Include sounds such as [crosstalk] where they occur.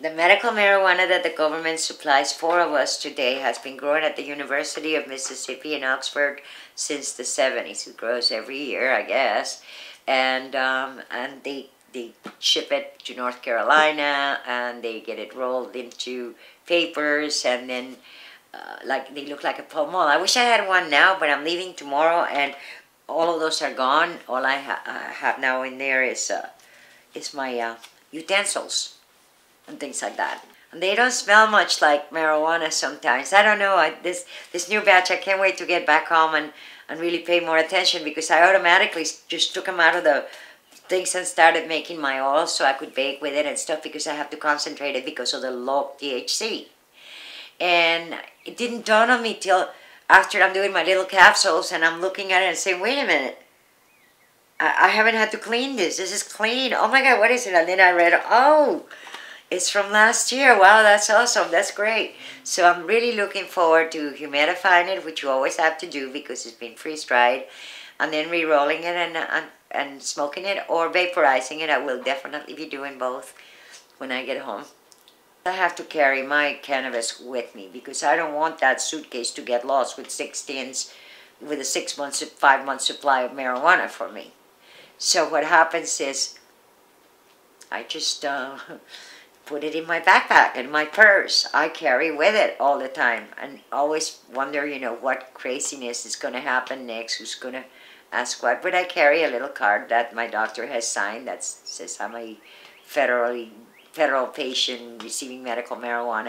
The medical marijuana that the government supplies four of us today has been grown at the University of Mississippi in Oxford since the 70s. It grows every year, I guess. And, um, and they, they ship it to North Carolina and they get it rolled into papers and then uh, like they look like a Pall Mall I wish I had one now, but I'm leaving tomorrow and all of those are gone. All I, ha I have now in there is, uh, is my uh, utensils and things like that. And they don't smell much like marijuana sometimes. I don't know. I, this this new batch, I can't wait to get back home and, and really pay more attention because I automatically just took them out of the things and started making my oil so I could bake with it and stuff because I have to concentrate it because of the low THC. And it didn't dawn on me till after I'm doing my little capsules and I'm looking at it and saying, wait a minute, I, I haven't had to clean this. This is clean. Oh my God, what is it? And then I read, oh, it's from last year. Wow, that's awesome. That's great. So I'm really looking forward to humidifying it, which you always have to do because it's been freeze-dried, and then re-rolling it and, and, and smoking it or vaporizing it. I will definitely be doing both when I get home. I have to carry my cannabis with me because I don't want that suitcase to get lost with six tins with a six months, five month supply of marijuana for me. So what happens is I just uh, [laughs] put it in my backpack and my purse. I carry with it all the time and always wonder, you know, what craziness is going to happen next, who's going to ask what. But I carry a little card that my doctor has signed that says I'm a federally federal patient receiving medical marijuana